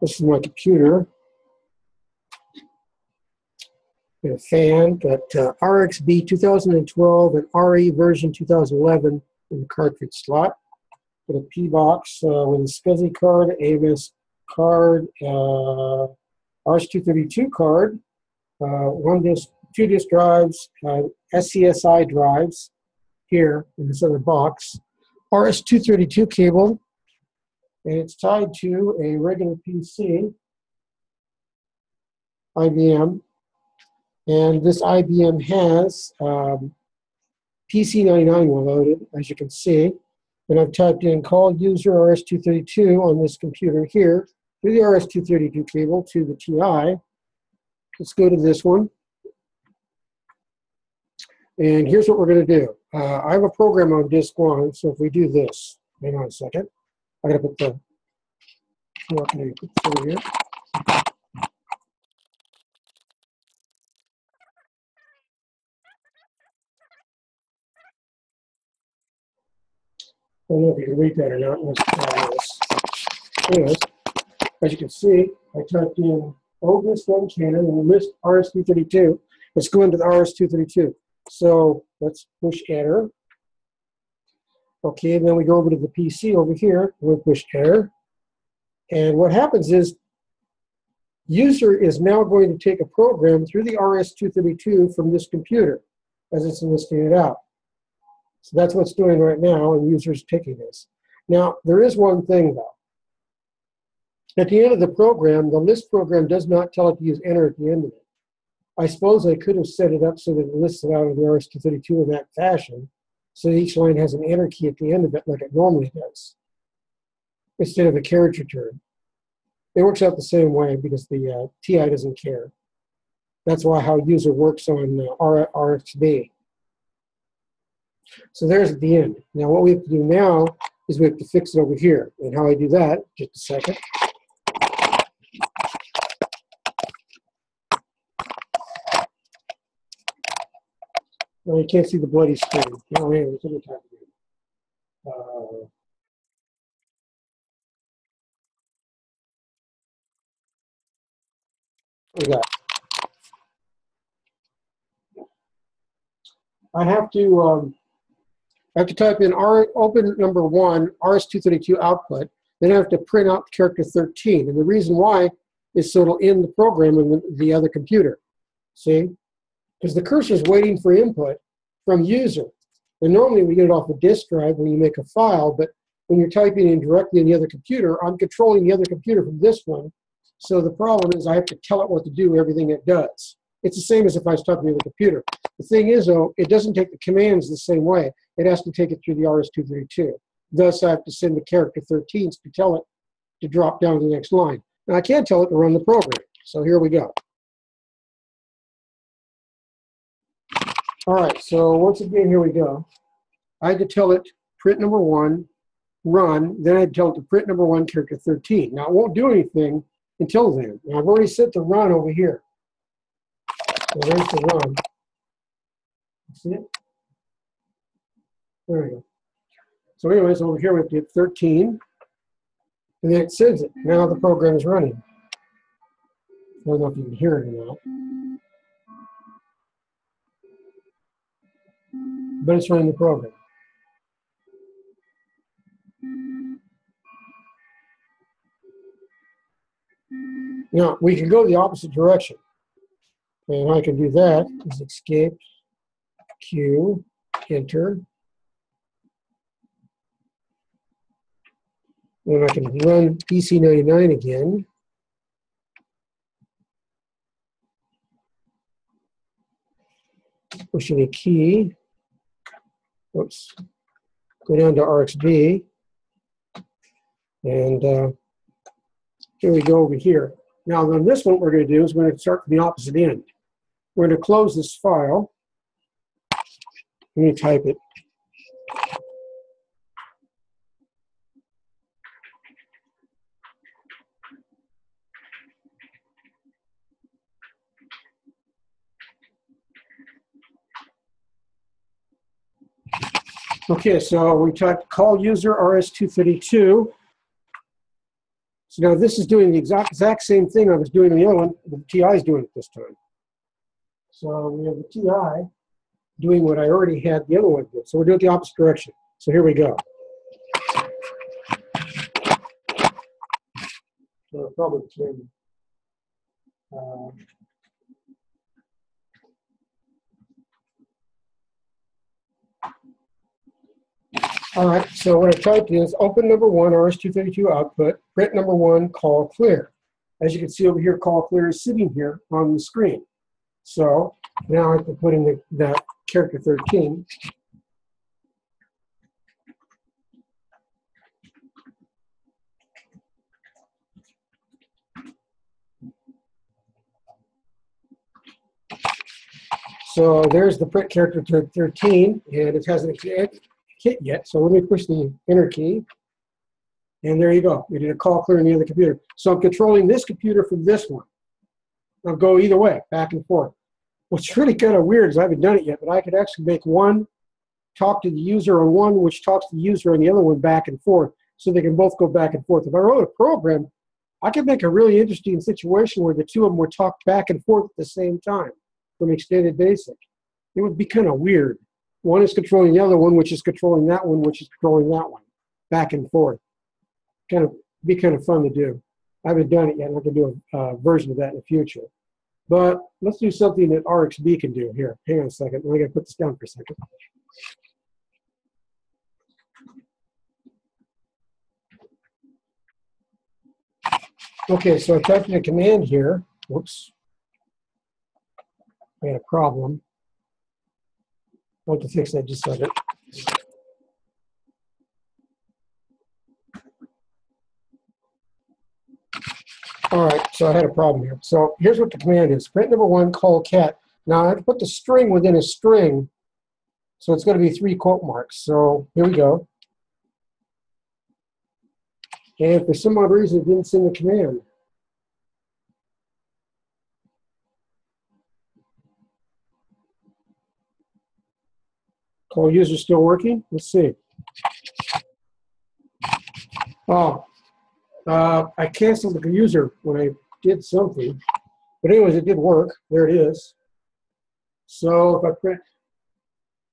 This is my computer. Got a fan, got uh, RXB 2012 and RE version 2011 in the cartridge slot. Got a P box uh, with a SCSI card, AMS card, uh, RS-232 card, uh, one disc, two disc drives, uh, SCSI drives here in this other box, RS-232 cable, and it's tied to a regular PC, IBM, and this IBM has um, PC99 loaded, as you can see. And I've typed in call user RS-232 on this computer here through the RS-232 cable to the TI. Let's go to this one. And here's what we're going to do. Uh, I have a program on disk one, so if we do this, hang on a second. I got to put the, what here? I don't know if you can read that or not. Anyways, as you can see, I typed in Ogus one Canon and list RS-232. Let's go into the RS-232. So let's push enter. Okay, and then we go over to the PC over here. We'll push enter. And what happens is user is now going to take a program through the RS-232 from this computer as it's listing it out. So that's what's doing right now, and users taking this. Now, there is one thing though. At the end of the program, the list program does not tell it to use enter at the end of it. I suppose I could have set it up so that it lists it out of the RS-232 in that fashion, so that each line has an enter key at the end of it like it normally does, instead of a carriage return. It works out the same way because the uh, TI doesn't care. That's why how user works on uh, RxB. So there's the end. Now what we have to do now is we have to fix it over here. And how I do that, just a second. Well, you can't see the bloody screen. It's time uh. I have to um, I have to type in R, open number one, RS-232 output, then I have to print out character 13. And the reason why is so it'll end the program in the, the other computer. See? Because the cursor is waiting for input from user. And normally we get it off a disk drive when you make a file, but when you're typing in directly in the other computer, I'm controlling the other computer from this one. So the problem is I have to tell it what to do, everything it does. It's the same as if I was talking to the computer. The thing is, though, it doesn't take the commands the same way. It has to take it through the RS-232. Thus, I have to send the character 13s to tell it to drop down to the next line. I can't tell it to run the program. So here we go. All right, so once again, here we go. I had to tell it print number one, run, then I had to tell it to print number one, character 13. Now, it won't do anything until then. Now, I've already set the run over here. So there's the run. See it? There we go. So anyways, over here we have to hit 13, and then it sends it. Now the program is running. I don't know if you can hear it or not. But it's running the program. Now, we can go the opposite direction. And I can do that is escape, Q, enter. Then I can run PC99 again. Pushing a key. Oops. Go down to RxB. And uh, here we go over here. Now on this one, what we're going to do is we're going to start from the opposite end. We're going to close this file. Let me type it. Okay, so we typed call user RS-232. So now this is doing the exact, exact same thing I was doing in the other one, the TI is doing it this time. So we have the TI doing what I already had the other one do. So we're doing it the opposite direction. So here we go. So probably All right, so what I typed is open number one, RS-232 output, print number one, call clear. As you can see over here, call clear is sitting here on the screen. So now I to put in the, that character 13. So there's the print character 13, and it hasn't hit yet. So let me push the enter key. And there you go. We did a call clear in the other computer. So I'm controlling this computer from this one. I'll go either way, back and forth. What's really kind of weird is I haven't done it yet, but I could actually make one talk to the user on one, which talks to the user on the other one back and forth, so they can both go back and forth. If I wrote a program, I could make a really interesting situation where the two of them were talked back and forth at the same time from extended basic. It would be kind of weird. One is controlling the other one, which is controlling that one, which is controlling that one, back and forth. Kind of be kind of fun to do. I haven't done it yet. I'm going to do a uh, version of that in the future. But let's do something that RxB can do. Here, hang on a second. I got to put this down for a second. Okay, so I typed in a command here. Whoops. I had a problem. I'll to fix that just a second. All right, so I had a problem here. So here's what the command is. Print number one, call cat. Now I have to put the string within a string, so it's going to be three quote marks. So here we go. And for some odd reason, it didn't send the command. Call user still working? Let's see. Oh, uh, I canceled the user when I did something. But anyways, it did work. There it is. So if I print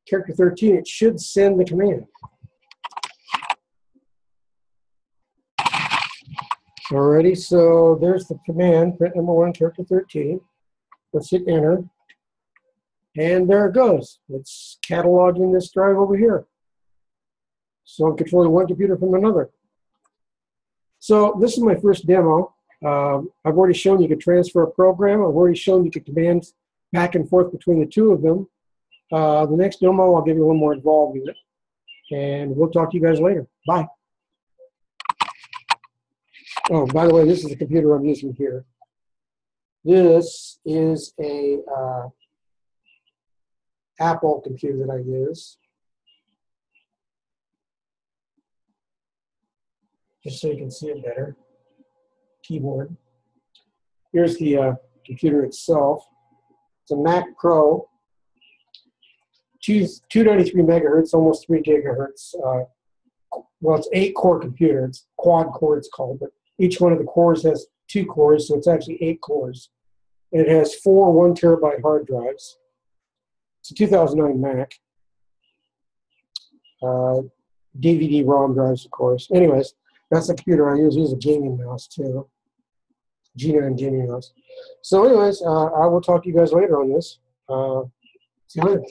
character 13, it should send the command. Alrighty, so there's the command, print number one, character 13. Let's hit enter. And there it goes. It's cataloging this drive over here. So I'm controlling one computer from another. So this is my first demo. Um, I've already shown you can transfer a program. I've already shown you can command back and forth between the two of them. Uh, the next demo, I'll give you a little more involved in it. And we'll talk to you guys later. Bye. Oh, by the way, this is the computer I'm using here. This is a uh, Apple computer that I use. Just so you can see it better. Keyboard. Here's the uh, computer itself. It's a Mac Pro. Two, 293 megahertz, almost 3 gigahertz. Uh, well, it's eight core computer. It's quad core, it's called, but each one of the cores has two cores, so it's actually eight cores. And it has four one terabyte hard drives. It's a 2009 Mac. Uh, DVD ROM drives, of course. Anyways, that's the computer I use. I use a gaming mouse too. G9 gaming mouse. So anyways, uh, I will talk to you guys later on this. Uh, see you later.